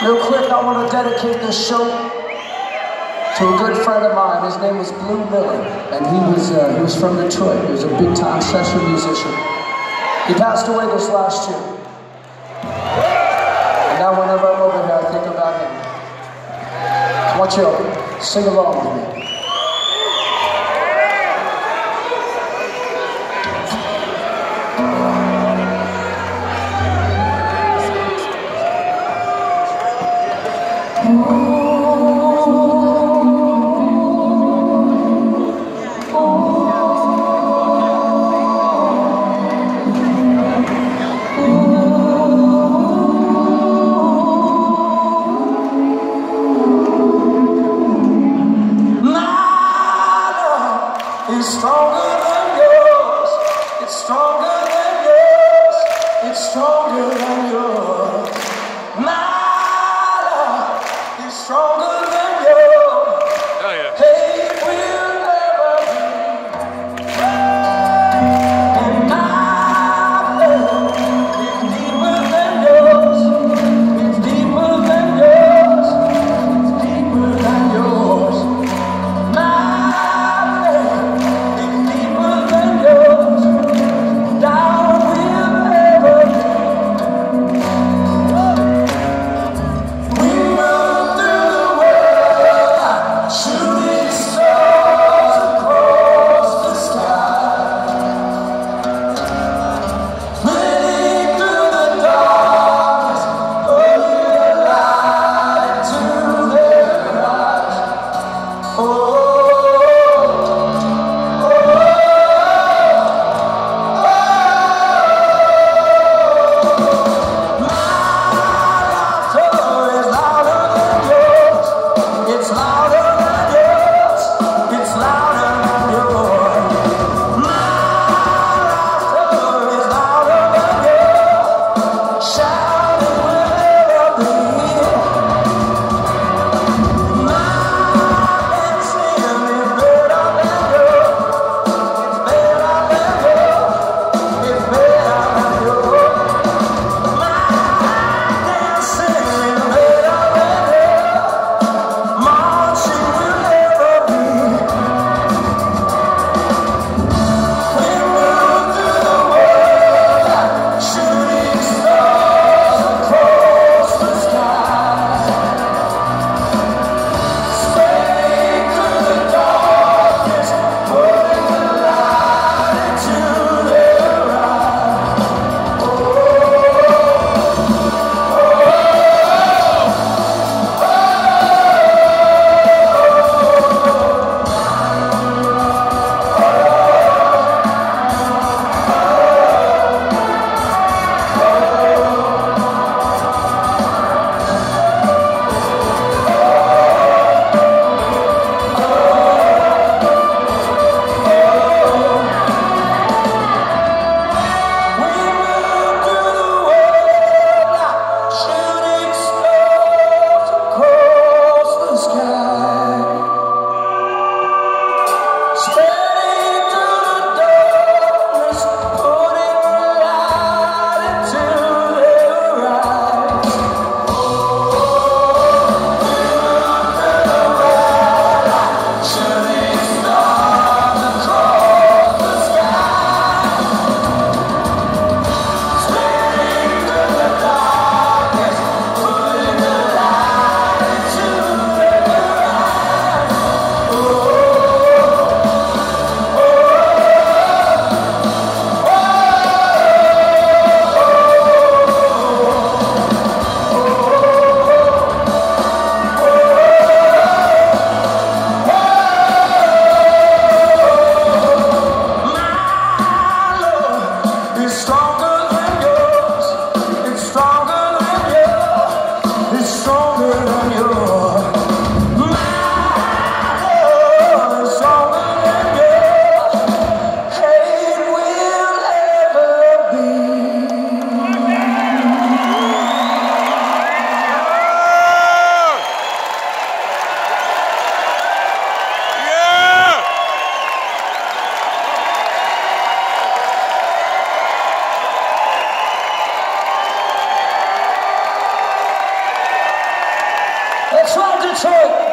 Real quick, I want to dedicate this show to a good friend of mine. His name was Blue Miller, and he was uh, he was from Detroit. He was a big time session musician. He passed away this last year. And now whenever I'm over here, I think about him. I want sing along with me. Detroit.